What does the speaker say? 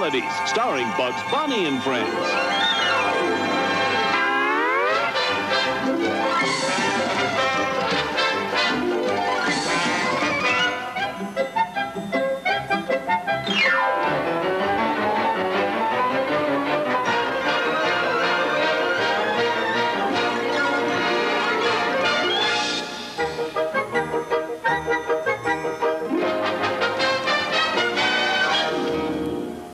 Melodies, starring Bugs Bunny and friends.